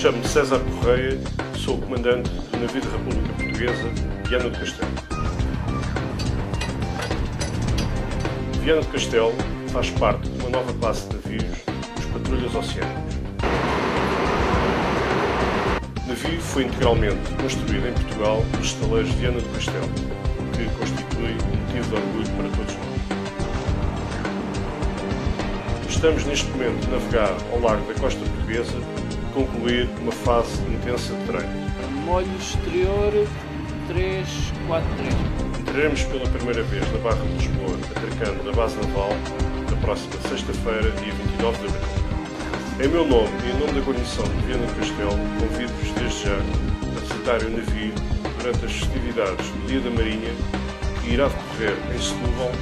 Chamo-me César Correia, sou o comandante do navio da República Portuguesa, Viana do Castelo. Viana do Castelo faz parte de uma nova classe de navios, os patrulhas oceânicos. O navio foi integralmente construído em Portugal pelos estaleiros Viana do Castelo, que constitui um motivo de orgulho para todos nós. Estamos neste momento a navegar ao largo da costa portuguesa concluir uma fase intensa de treino. Molho exterior 343. Entraremos pela primeira vez na Barra de Lisboa, atracando na base naval, na próxima sexta-feira, dia 29 de abril. Em meu nome e em nome da guarnição de Viana do Castelo, convido-vos desde já a visitarem o navio durante as festividades do Dia da Marinha, que irá decorrer em Setúbal